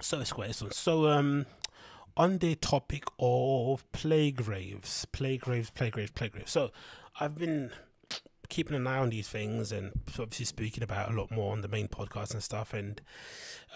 So it's quite. So um on the topic of plague raves, plague raves, plague raves, plague raves. So I've been keeping an eye on these things and obviously speaking about a lot more on the main podcast and stuff and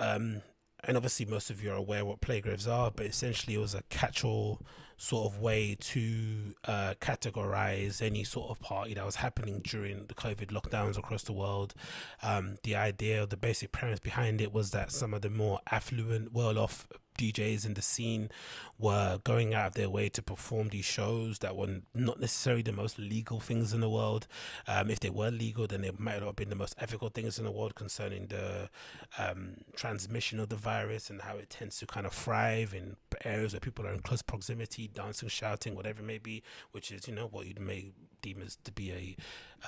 um and obviously most of you are aware what plague raves are but essentially it was a catch-all sort of way to uh, categorize any sort of party that was happening during the COVID lockdowns across the world. Um, the idea, the basic premise behind it was that some of the more affluent, well off DJs in the scene were going out of their way to perform these shows that were not necessarily the most legal things in the world. Um, if they were legal, then they might not have been the most ethical things in the world concerning the um, transmission of the virus and how it tends to kind of thrive in areas where people are in close proximity, dancing, shouting, whatever it may be, which is, you know, what you may deem as to be a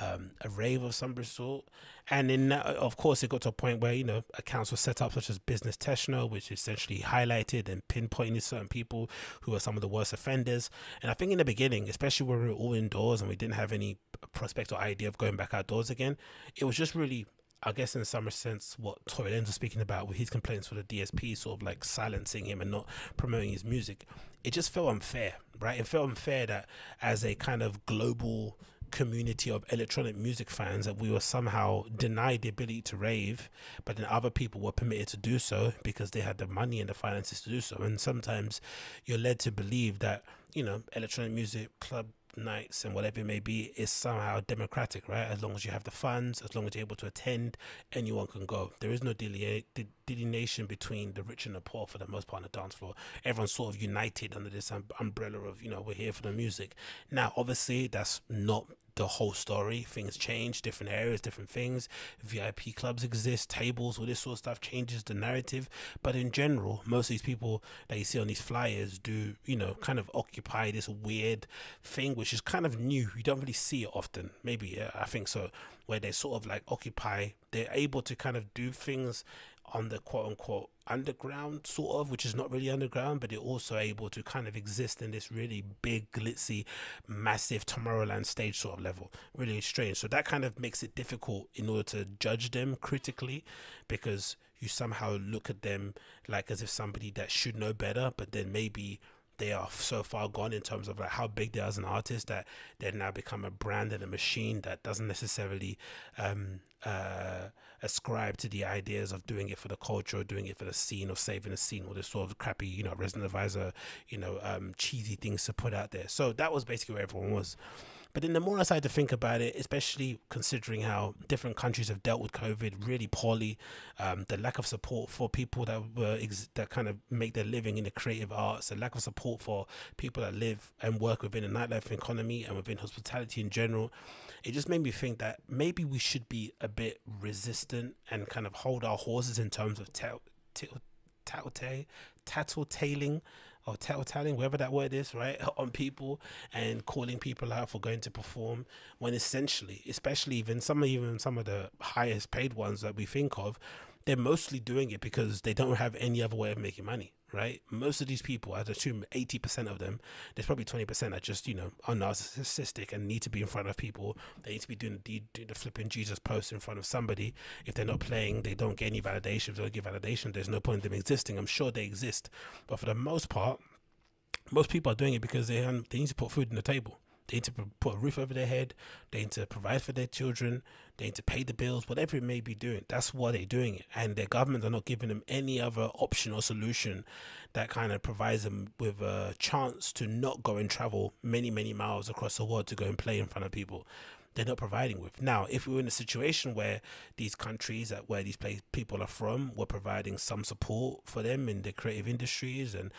um, a rave of some sort. And then, uh, of course, it got to a point where, you know, accounts were set up such as Business Techno, which essentially highlighted and pinpointed certain people who are some of the worst offenders. And I think in the beginning, especially when we were all indoors and we didn't have any prospect or idea of going back outdoors again, it was just really I guess in some sense what Tory Lanez was speaking about with his complaints for the DSP sort of like silencing him and not promoting his music, it just felt unfair, right? It felt unfair that as a kind of global community of electronic music fans that we were somehow denied the ability to rave, but then other people were permitted to do so because they had the money and the finances to do so. And sometimes you're led to believe that, you know, electronic music club nights and whatever it may be is somehow democratic, right? As long as you have the funds, as long as you're able to attend, anyone can go. There is no delineation between the rich and the poor for the most part on the dance floor. Everyone's sort of united under this um, umbrella of, you know, we're here for the music. Now, obviously, that's not the whole story. Things change, different areas, different things. VIP clubs exist, tables, all this sort of stuff changes the narrative. But in general, most of these people that you see on these flyers do, you know, kind of occupy this weird thing, which is kind of new. You don't really see it often. Maybe, yeah, I think so, where they sort of like occupy, they're able to kind of do things on the quote unquote underground sort of which is not really underground but they're also able to kind of exist in this really big glitzy massive tomorrowland stage sort of level. Really strange. So that kind of makes it difficult in order to judge them critically because you somehow look at them like as if somebody that should know better but then maybe they are so far gone in terms of like how big they are as an artist that they've now become a brand and a machine that doesn't necessarily um, uh, ascribe to the ideas of doing it for the culture, or doing it for the scene, or saving the scene, or this sort of crappy, you know, resident advisor, you know, um, cheesy things to put out there. So that was basically where everyone was. But then the more I started to think about it, especially considering how different countries have dealt with COVID really poorly, um, the lack of support for people that were that kind of make their living in the creative arts, the lack of support for people that live and work within the nightlife economy and within hospitality in general, it just made me think that maybe we should be a bit resistant and kind of hold our horses in terms of tattletale, tattletaling or tattletelling, whatever that word is, right, on people and calling people out for going to perform when essentially, especially even some even some of the highest paid ones that we think of, they're mostly doing it because they don't have any other way of making money right? Most of these people, I'd assume 80% of them, there's probably 20% that just, you know, are narcissistic and need to be in front of people. They need to be doing the, doing the flipping Jesus post in front of somebody. If they're not playing, they don't get any validation. If they don't get validation, there's no point in them existing. I'm sure they exist. But for the most part, most people are doing it because they, um, they need to put food on the table. They need to put a roof over their head. They need to provide for their children. They need to pay the bills, whatever it may be doing. That's why they're doing it. And their governments are not giving them any other option or solution that kind of provides them with a chance to not go and travel many, many miles across the world to go and play in front of people they're not providing with. Now, if we were in a situation where these countries that where these place, people are from were providing some support for them in the creative industries and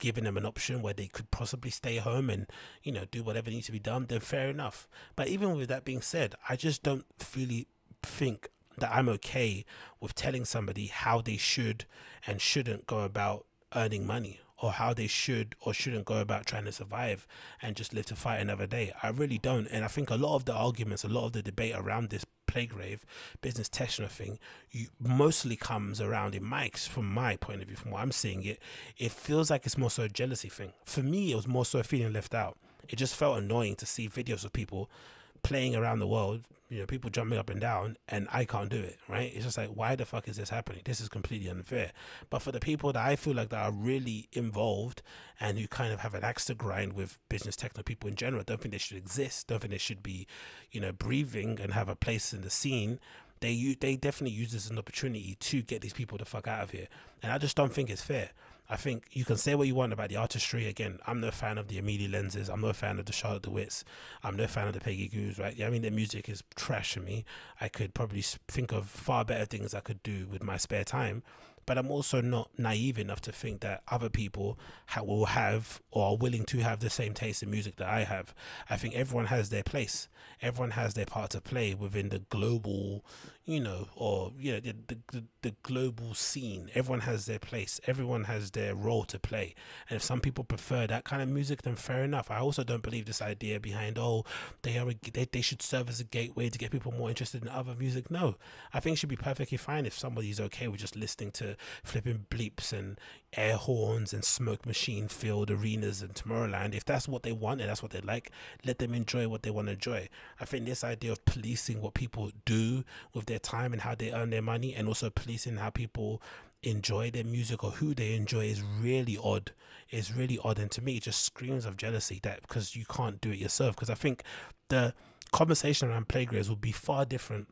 giving them an option where they could possibly stay home and you know do whatever needs to be done, then fair enough. But even with that being said, I just don't really think that I'm okay with telling somebody how they should and shouldn't go about earning money or how they should or shouldn't go about trying to survive and just live to fight another day. I really don't. And I think a lot of the arguments, a lot of the debate around this plague rave business techno thing you mostly comes around in Mike's from my point of view, from what I'm seeing it, it feels like it's more so a jealousy thing. For me, it was more so a feeling left out. It just felt annoying to see videos of people playing around the world, you know, people jumping up and down, and I can't do it, right? It's just like, why the fuck is this happening? This is completely unfair. But for the people that I feel like that are really involved and who kind of have an axe to grind with business techno people in general, don't think they should exist. Don't think they should be, you know, breathing and have a place in the scene. They they definitely use this as an opportunity to get these people the fuck out of here, and I just don't think it's fair. I think you can say what you want about the artistry. Again, I'm no fan of the Amelie Lenses. I'm no fan of the Charlotte De Wittes. I'm no fan of the Peggy Gous, right? Yeah, I mean, the music is trash to me. I could probably think of far better things I could do with my spare time but I'm also not naive enough to think that other people ha- will have or are willing to have the same taste in music that I have. I think everyone has their place. Everyone has their part to play within the global, you know, or you know, the, the the global scene. Everyone has their place. Everyone has their role to play. And if some people prefer that kind of music, then fair enough. I also don't believe this idea behind oh they are a, they they should serve as a gateway to get people more interested in other music. No, I think it should be perfectly fine if somebody's okay with just listening to flipping bleeps and air horns and smoke machine filled arenas in Tomorrowland. If that's what they want and that's what they like, let them enjoy what they want to enjoy. I think this idea of policing what people do with their time and how they earn their money and also policing how people enjoy their music or who they enjoy is really odd It's really odd and to me it just screams of jealousy that because you can't do it yourself because i think the conversation around plague raves would be far different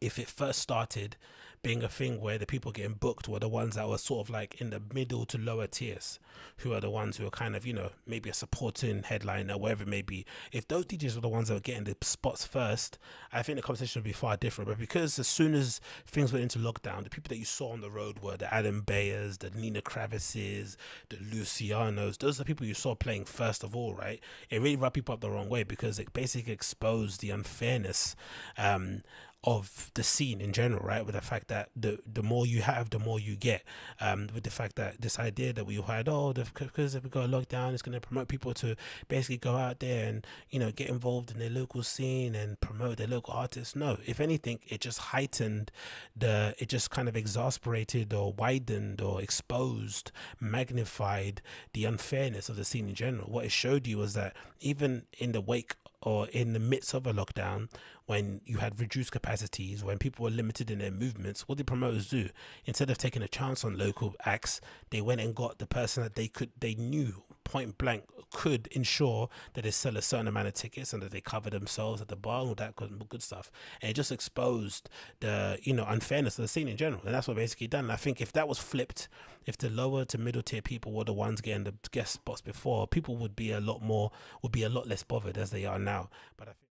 if it first started being a thing where the people getting booked were the ones that were sort of like in the middle to lower tiers, who are the ones who are kind of, you know, maybe a supporting headliner, whatever it may be. If those DJs were the ones that were getting the spots first, I think the conversation would be far different. But because as soon as things went into lockdown, the people that you saw on the road were the Adam Beyers, the Nina Kravizes, the Lucianos, those are the people you saw playing first of all, right? It really rubbed people up the wrong way because it basically exposed the unfairness um, of the scene in general, right? With the fact that the the more you have, the more you get. Um, with the fact that this idea that we had, oh, because if we go lockdown, it's going to promote people to basically go out there and you know get involved in their local scene and promote their local artists. No, if anything, it just heightened the, it just kind of exasperated or widened or exposed, magnified the unfairness of the scene in general. What it showed you was that even in the wake or in the midst of a lockdown when you had reduced capacities, when people were limited in their movements, what did promoters do? Instead of taking a chance on local acts, they went and got the person that they could they knew point blank could ensure that they sell a certain amount of tickets and that they cover themselves at the bar and all that good, good stuff. And it just exposed the you know unfairness of the scene in general. And that's what basically done. And I think if that was flipped, if the lower to middle tier people were the ones getting the guest spots before, people would be a lot more would be a lot less bothered as they are now. But I think